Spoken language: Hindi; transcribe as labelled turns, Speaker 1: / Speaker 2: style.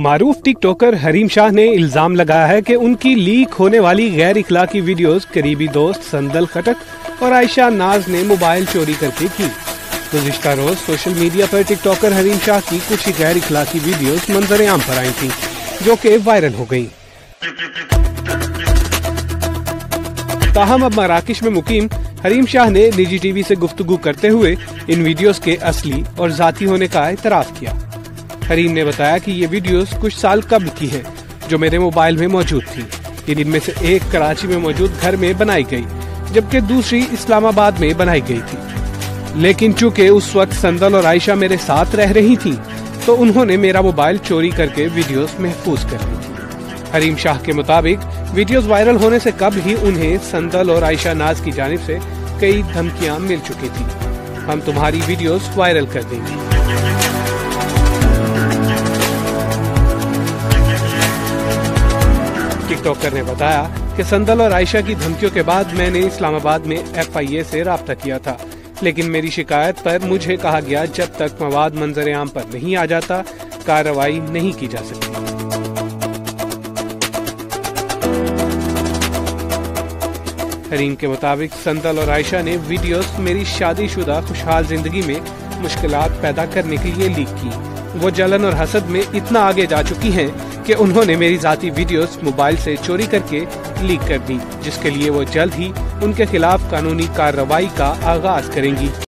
Speaker 1: मारूफ टिकटॉकर हरीम शाह ने इल्ज़ाम लगाया है कि उनकी लीक होने वाली गैर इखलाकी वीडियोस करीबी दोस्त संदल खटक और आयशा नाज ने मोबाइल चोरी करके की। गुजशत रोज सोशल मीडिया पर टिकटॉकर हरीम शाह की कुछ गैर इखलाकी वीडियोस मंजर आम पर आई थी, जो कि वायरल हो गई ताहम अब मराकश में मुकीम, हरीम शाह ने निजी टीवी से गुफ्तगू करते हुए इन वीडियोस के असली और जाती होने का एतराफ किया। हरीम ने बताया कि ये वीडियोस कुछ साल कब की हैं, जो मेरे मोबाइल में मौजूद थी। इनमें से एक कराची में मौजूद घर में बनाई गई जबकि दूसरी इस्लामाबाद में बनाई गई थी। लेकिन चूँकि उस वक्त संदल और आयशा मेरे साथ रह रही थी तो उन्होंने मेरा मोबाइल चोरी करके वीडियोस महफूज कर ली थी। हरीम शाह के मुताबिक वीडियोस वायरल होने से कब ही उन्हें संदल और आयशा नाज की जानब से कई धमकियाँ मिल चुकी थी। हम तुम्हारी वीडियोस वायरल कर देंगे। टिकटॉकर ने बताया कि संदल और आयशा की धमकियों के बाद मैंने इस्लामाबाद में एफआईए से रबता किया था। लेकिन मेरी शिकायत पर मुझे कहा गया, जब तक मवाद मंजर आम पर नहीं आ जाता, कार्रवाई नहीं की जा सकती। हरीम के मुताबिक संदल और आयशा ने वीडियोस मेरी शादीशुदा, खुशहाल ज़िंदगी में मुश्किल पैदा करने के लिए लीक की। वो जलन और हसद में इतना आगे जा चुकी हैं कि उन्होंने मेरी जाती वीडियोस मोबाइल से चोरी करके लीक कर दी, जिसके लिए वो जल्द ही उनके खिलाफ कानूनी कार्रवाई का आगाज़ करेंगी।